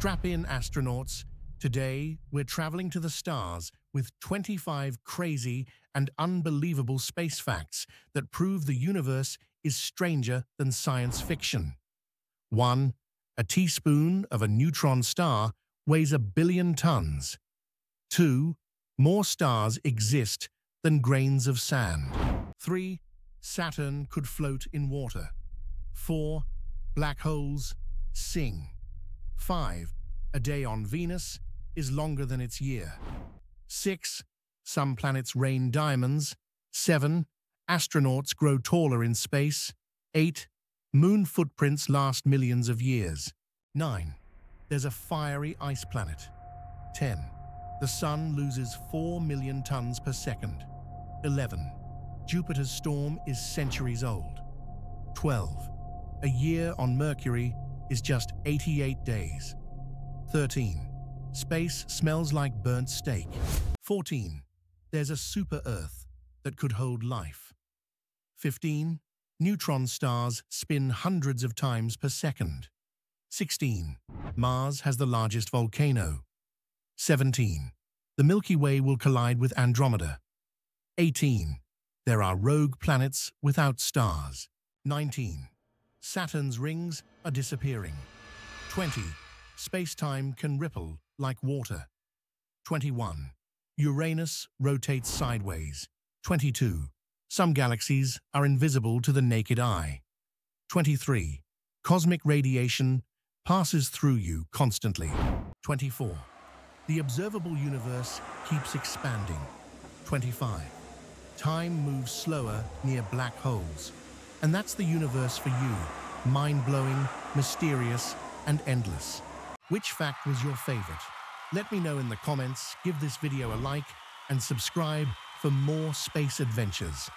Strap in, astronauts. Today, we're traveling to the stars with 25 crazy and unbelievable space facts that prove the universe is stranger than science fiction. 1. A teaspoon of a neutron star weighs a billion tons. 2. More stars exist than grains of sand. 3. Saturn could float in water. 4. Black holes sing. 5. A day on Venus is longer than its year. 6. Some planets rain diamonds. 7. Astronauts grow taller in space. 8. Moon footprints last millions of years. 9. There's a fiery ice planet. 10. The Sun loses 4 million tons per second. 11. Jupiter's storm is centuries old. 12. A year on Mercury is just 88 days. 13. Space smells like burnt steak. 14. There's a super-Earth that could hold life. 15. Neutron stars spin hundreds of times per second. 16. Mars has the largest volcano. 17. The Milky Way will collide with Andromeda. 18. There are rogue planets without stars. 19. Saturn's rings are disappearing. 20. Space-time can ripple like water. 21. Uranus rotates sideways. 22. Some galaxies are invisible to the naked eye. 23. Cosmic radiation passes through you constantly. 24. The observable universe keeps expanding. 25. Time moves slower near black holes. And that's the universe for you. Mind-blowing, mysterious, and endless. Which fact was your favorite? Let me know in the comments, give this video a like, and subscribe for more space adventures.